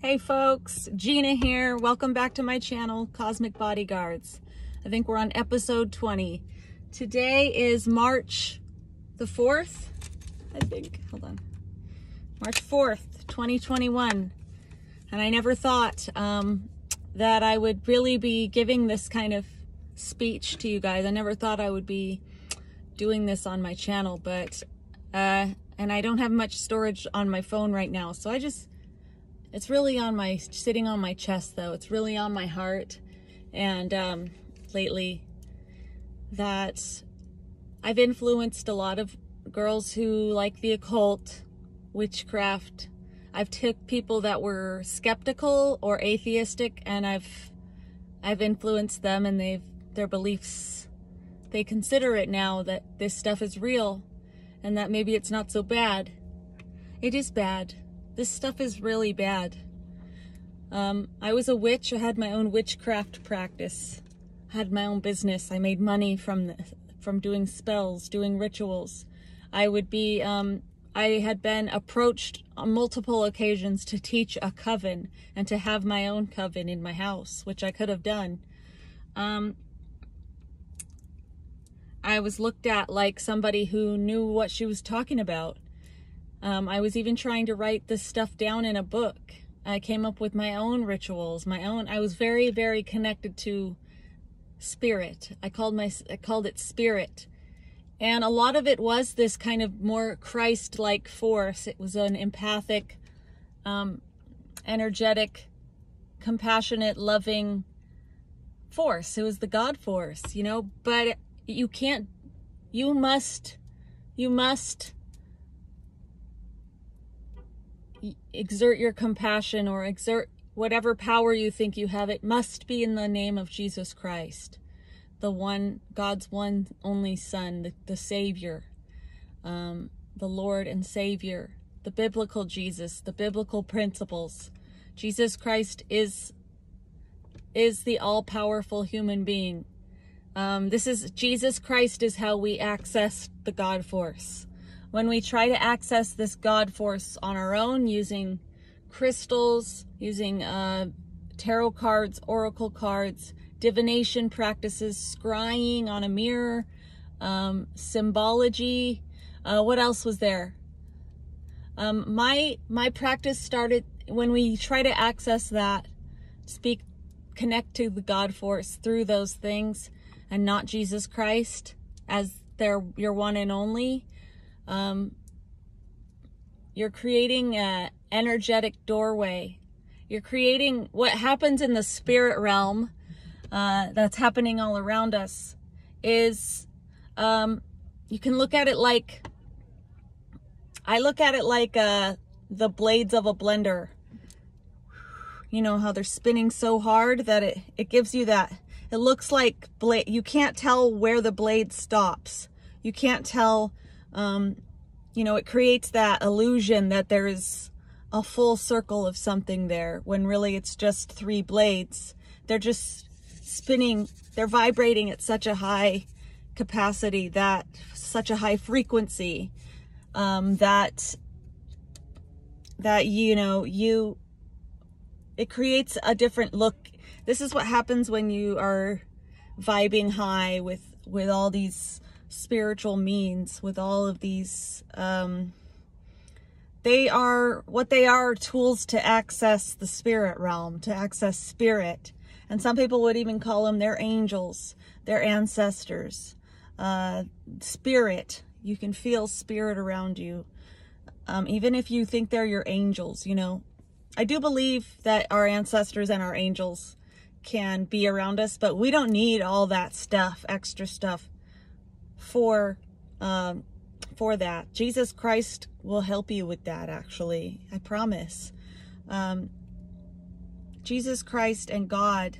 Hey folks, Gina here. Welcome back to my channel, Cosmic Bodyguards. I think we're on episode 20. Today is March the 4th, I think. Hold on. March 4th, 2021. And I never thought um, that I would really be giving this kind of speech to you guys. I never thought I would be doing this on my channel, but, uh, and I don't have much storage on my phone right now. So I just, it's really on my, sitting on my chest though. It's really on my heart. And um, lately that I've influenced a lot of girls who like the occult, witchcraft. I've took people that were skeptical or atheistic and I've I've influenced them and they've their beliefs they consider it now that this stuff is real and that maybe it's not so bad. It is bad. This stuff is really bad. Um, I was a witch. I had my own witchcraft practice. I had my own business. I made money from from doing spells, doing rituals. I would be, um, I had been approached on multiple occasions to teach a coven and to have my own coven in my house, which I could have done. Um, I was looked at like somebody who knew what she was talking about. Um, I was even trying to write this stuff down in a book. I came up with my own rituals, my own. I was very, very connected to spirit. I called my, I called it spirit. And a lot of it was this kind of more Christ-like force. It was an empathic, um, energetic, compassionate, loving force. It was the God force, you know, but you can't, you must, you must exert your compassion or exert whatever power you think you have, it must be in the name of Jesus Christ, the one, God's one only Son, the, the Savior, um, the Lord and Savior, the biblical Jesus, the biblical principles. Jesus Christ is is the all-powerful human being. Um, this is Jesus Christ is how we access the God force when we try to access this God force on our own using crystals, using uh, tarot cards, oracle cards, divination practices, scrying on a mirror, um, symbology. Uh, what else was there? Um, my my practice started when we try to access that, speak, connect to the God force through those things, and not Jesus Christ as their your one and only um, you're creating an energetic doorway. You're creating what happens in the spirit realm uh, that's happening all around us is um, you can look at it like, I look at it like uh, the blades of a blender. You know how they're spinning so hard that it, it gives you that, it looks like blade, you can't tell where the blade stops. You can't tell um, you know, it creates that illusion that there is a full circle of something there when really it's just three blades. They're just spinning, they're vibrating at such a high capacity that, such a high frequency um, that, that, you know, you, it creates a different look. This is what happens when you are vibing high with, with all these spiritual means with all of these um, they are what they are tools to access the spirit realm to access spirit. And some people would even call them their angels their ancestors. Uh, spirit you can feel spirit around you. Um, even if you think they're your angels you know. I do believe that our ancestors and our angels can be around us but we don't need all that stuff extra stuff for um, for that. Jesus Christ will help you with that, actually. I promise. Um, Jesus Christ and God,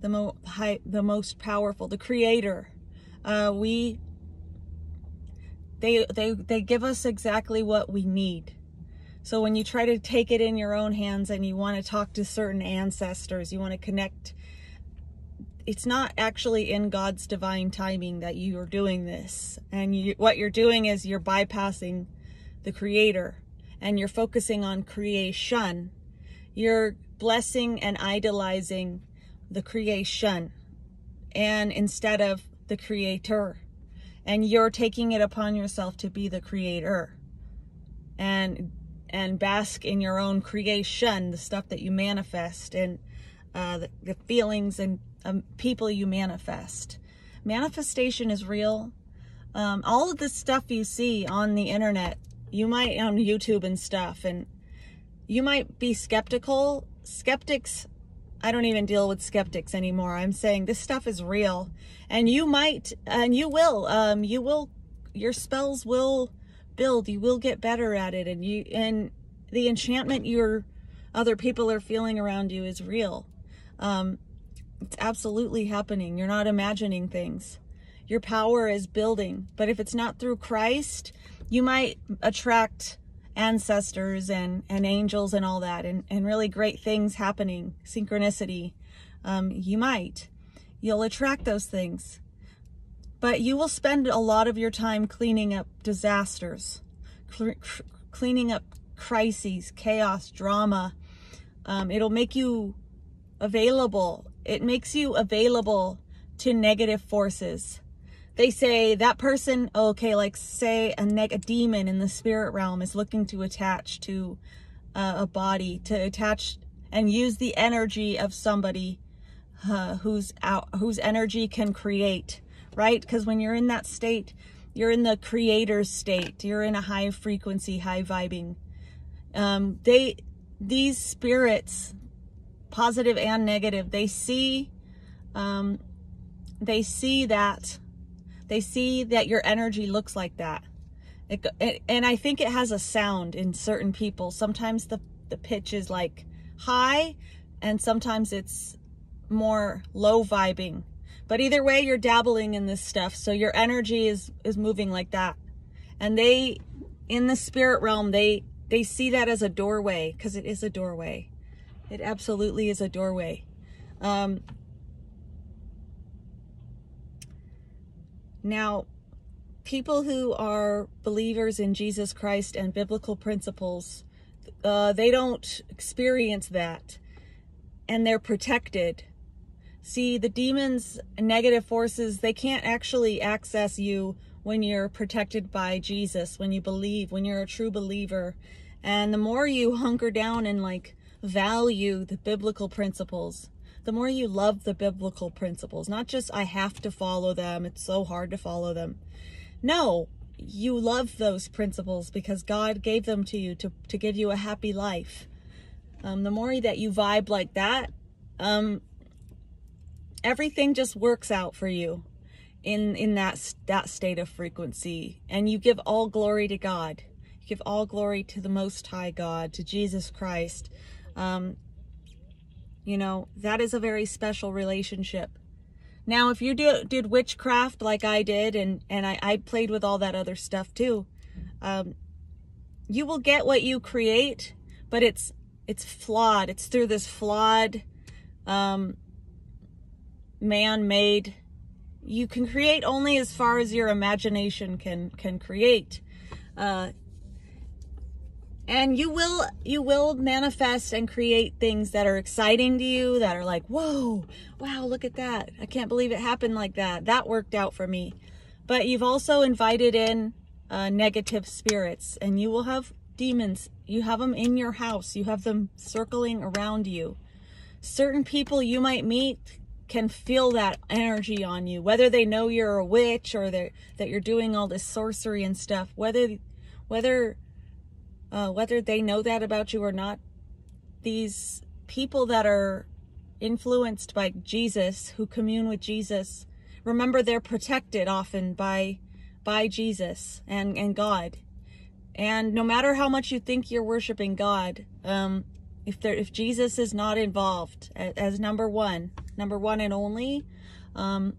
the, mo high, the most powerful, the creator, uh, we, they, they, they give us exactly what we need. So when you try to take it in your own hands and you want to talk to certain ancestors, you want to connect it's not actually in God's divine timing that you are doing this. And you, what you're doing is you're bypassing the creator and you're focusing on creation. You're blessing and idolizing the creation and instead of the creator. And you're taking it upon yourself to be the creator and and bask in your own creation, the stuff that you manifest and uh, the, the feelings and um, people you manifest. Manifestation is real. Um, all of the stuff you see on the internet, you might on YouTube and stuff, and you might be skeptical. Skeptics, I don't even deal with skeptics anymore. I'm saying this stuff is real, and you might, and you will, um, you will, your spells will build. You will get better at it, and you and the enchantment your other people are feeling around you is real. Um, it's absolutely happening. You're not imagining things. Your power is building. But if it's not through Christ, you might attract ancestors and, and angels and all that and, and really great things happening, synchronicity. Um, you might. You'll attract those things. But you will spend a lot of your time cleaning up disasters, cl cleaning up crises, chaos, drama. Um, it'll make you available. It makes you available to negative forces. They say that person, okay, like say a, neg- a demon in the spirit realm is looking to attach to uh, a body, to attach and use the energy of somebody uh, who's out, whose energy can create, right? Because when you're in that state, you're in the creator state. You're in a high frequency, high vibing. Um, they, these spirits, positive and negative, they see, um, they see that, they see that your energy looks like that. It, and I think it has a sound in certain people. Sometimes the, the pitch is like high and sometimes it's more low vibing. But either way, you're dabbling in this stuff. So your energy is, is moving like that. And they, in the spirit realm, they, they see that as a doorway because it is a doorway. It absolutely is a doorway. Um, now, people who are believers in Jesus Christ and biblical principles, uh, they don't experience that and they're protected. See, the demons, negative forces, they can't actually access you when you're protected by Jesus, when you believe, when you're a true believer. And the more you hunker down and like value the biblical principles, the more you love the biblical principles, not just I have to follow them, it's so hard to follow them. No, you love those principles because God gave them to you to, to give you a happy life. Um, the more that you vibe like that, um, everything just works out for you in in that that state of frequency and you give all glory to God You give all glory to the Most High God, to Jesus Christ. Um, you know, that is a very special relationship. Now, if you do, did witchcraft like I did, and, and I, I played with all that other stuff too, um, you will get what you create, but it's it's flawed. It's through this flawed, um, man-made. You can create only as far as your imagination can can create. Uh, and you will you will manifest and create things that are exciting to you that are like whoa wow look at that. I can't believe it happened like that. That worked out for me. But you've also invited in uh, negative spirits and you will have demons. You have them in your house. You have them circling around you. Certain people you might meet can feel that energy on you whether they know you're a witch or that you're doing all this sorcery and stuff whether whether uh, whether they know that about you or not, these people that are influenced by Jesus, who commune with Jesus, remember they're protected often by by Jesus and, and God. And no matter how much you think you're worshiping God, um, if there if Jesus is not involved as, as number one, number one and only, um,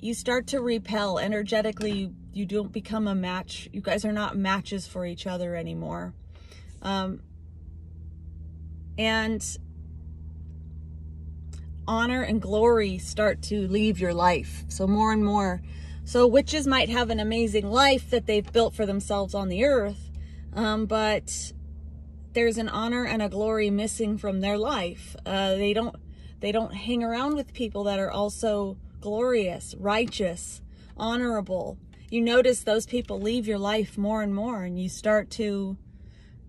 you start to repel energetically you don't become a match. You guys are not matches for each other anymore. Um, and honor and glory start to leave your life. So more and more. So witches might have an amazing life that they've built for themselves on the earth, um, but there's an honor and a glory missing from their life. Uh, they don't they don't hang around with people that are also glorious, righteous, honorable. You notice those people leave your life more and more, and you start to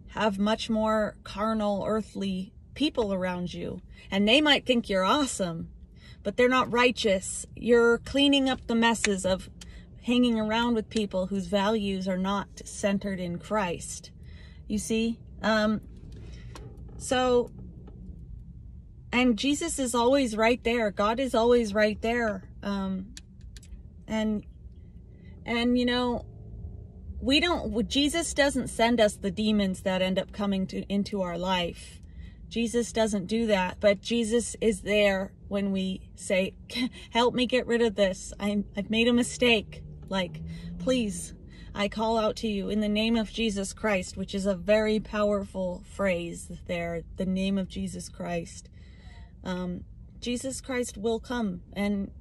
have much more carnal, earthly people around you. And they might think you're awesome, but they're not righteous. You're cleaning up the messes of hanging around with people whose values are not centered in Christ. You see? Um, so, and Jesus is always right there. God is always right there. Um, and, and, you know, we don't, Jesus doesn't send us the demons that end up coming to, into our life. Jesus doesn't do that, but Jesus is there when we say, help me get rid of this. I'm, I've made a mistake. Like, please, I call out to you in the name of Jesus Christ, which is a very powerful phrase there, the name of Jesus Christ. Um, Jesus Christ will come and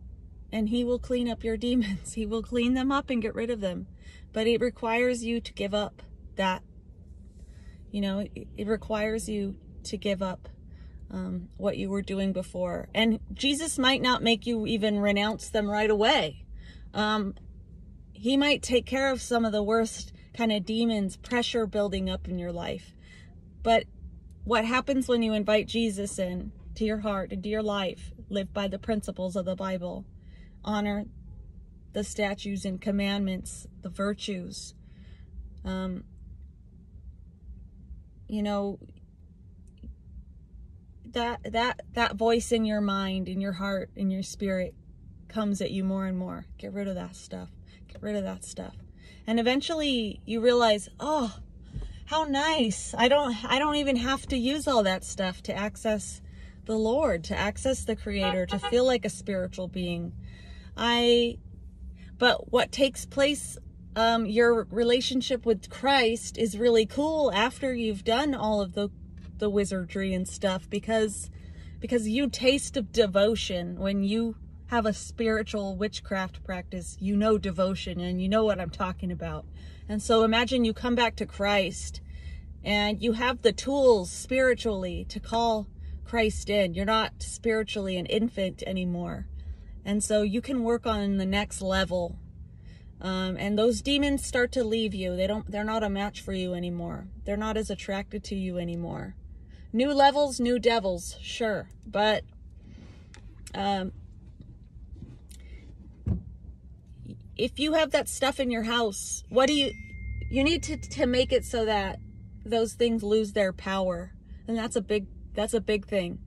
and he will clean up your demons. He will clean them up and get rid of them. But it requires you to give up that. You know, it, requires you to give up um, what you were doing before. And Jesus might not make you even renounce them right away. Um, he might take care of some of the worst kind of demons, pressure building up in your life. But what happens when you invite Jesus in to your heart, into your life, live by the principles of the Bible, honor the statutes and commandments, the virtues. Um, you know, that that that voice in your mind, in your heart, in your spirit comes at you more and more. Get rid of that stuff. Get rid of that stuff. And eventually you realize, oh, how nice. I don't I don't even have to use all that stuff to access the Lord, to access the creator, to feel like a spiritual being. I but what takes place um, your relationship with Christ is really cool after you've done all of the the wizardry and stuff because because you taste of devotion. When you have a spiritual witchcraft practice you know devotion and you know what i'm talking about. And so imagine you come back to christ and you have the tools spiritually to call christ in. You're not spiritually an infant anymore and so you can work on the next level um, and those demons start to leave you they don't they're not a match for you anymore they're not as attracted to you anymore New levels, new devils, sure. But um, if you have that stuff in your house, what do you, you need to, to make it so that those things lose their power. And that's a big, that's a big thing.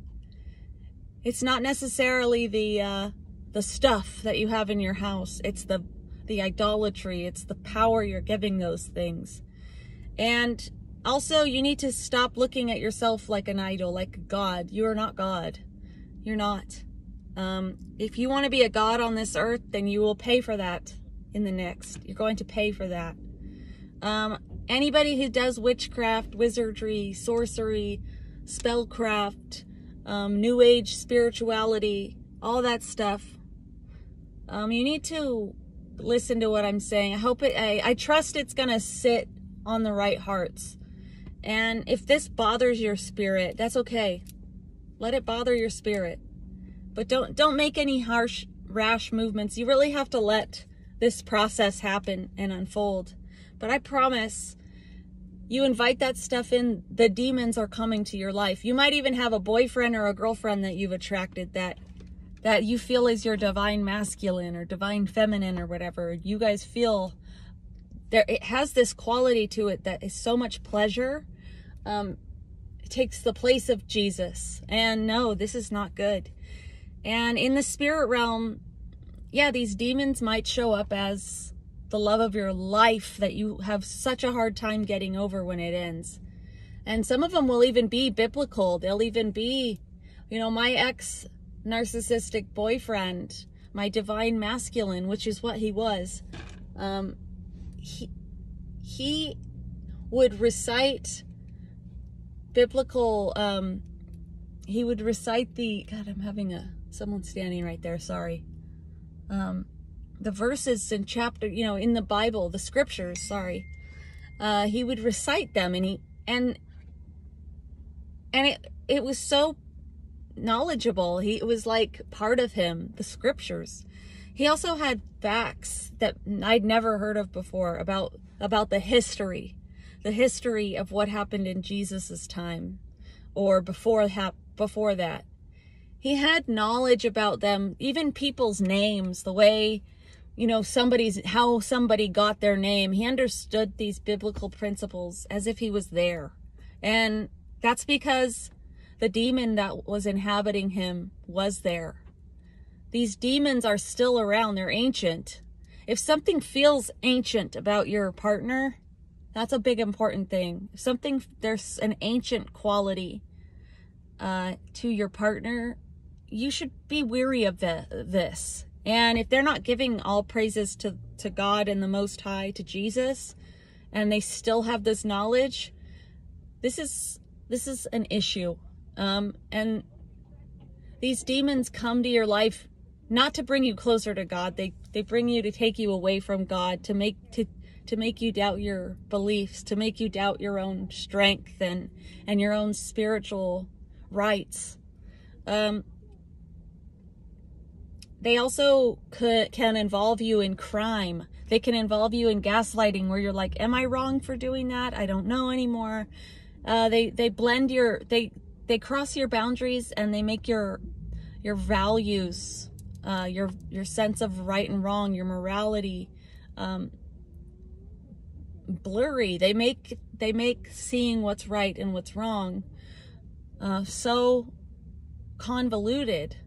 It's not necessarily the, uh, the stuff that you have in your house. It's the, the idolatry. It's the power you're giving those things. And also, you need to stop looking at yourself like an idol, like God. You are not God. You're not. Um, if you want to be a God on this earth, then you will pay for that in the next. You're going to pay for that. Um, anybody who does witchcraft, wizardry, sorcery, spellcraft, um, new age spirituality, all that stuff, um, you need to listen to what I'm saying. I hope it, I, I trust it's going to sit on the right hearts. And if this bothers your spirit, that's okay. Let it bother your spirit. But don't don't make any harsh rash movements. You really have to let this process happen and unfold. But I promise you invite that stuff in, the demons are coming to your life. You might even have a boyfriend or a girlfriend that you've attracted that that you feel is your divine masculine or divine feminine or whatever. You guys feel there it has this quality to it that is so much pleasure um, takes the place of Jesus. And no, this is not good. And in the spirit realm, yeah, these demons might show up as the love of your life that you have such a hard time getting over when it ends. And some of them will even be biblical. They'll even be, you know, my ex narcissistic boyfriend, my divine masculine, which is what he was. Um, he, he would recite biblical um he would recite the god i'm having a someone standing right there sorry um the verses in chapter you know in the bible the scriptures sorry uh he would recite them and he and and it it was so knowledgeable. He it was like part of him, the scriptures. He also had facts that I'd never heard of before about about the history, the history of what happened in Jesus's time or before hap- before that. He had knowledge about them, even people's names, the way you know somebody's how somebody got their name. He understood these biblical principles as if he was there. And that's because the demon that was inhabiting him was there. These demons are still around. They're ancient. If something feels ancient about your partner, that's a big important thing. If something, there's an ancient quality uh, to your partner, you should be weary of the, this. And if they're not giving all praises to, to God and the Most High, to Jesus, and they still have this knowledge, this is this is an issue. Um, and these demons come to your life not to bring you closer to God. They they bring you to take you away from God, to make to to make you doubt your beliefs, to make you doubt your own strength and and your own spiritual rights. Um, they also could can involve you in crime. They can involve you in gaslighting where you're like, am I wrong for doing that? I don't know anymore. Uh, they they blend your they they cross your boundaries and they make your your values, uh, your your sense of right and wrong, your morality, um, blurry. They make they make seeing what's right and what's wrong uh, so convoluted.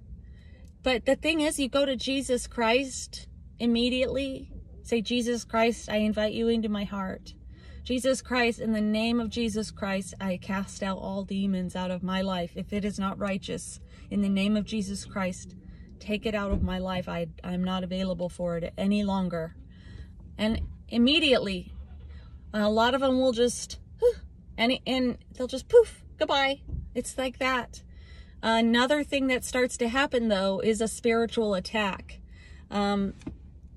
But the thing is, you go to Jesus Christ immediately. Say, Jesus Christ, I invite you into my heart. Jesus Christ, in the name of Jesus Christ, I cast out all demons out of my life. If it is not righteous, in the name of Jesus Christ, take it out of my life. I, I'm not available for it any longer. And immediately, a lot of them will just, and, and they'll just poof, goodbye. It's like that. Another thing that starts to happen, though, is a spiritual attack. Um,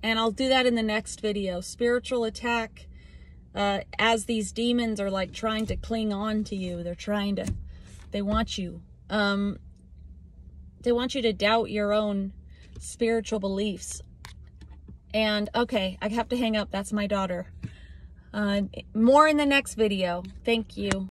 and I'll do that in the next video. Spiritual attack uh, as these demons are like trying to cling on to you. They're trying to, they want you. Um, they want you to doubt your own spiritual beliefs. And okay, I have to hang up. That's my daughter. Uh, more in the next video. Thank you.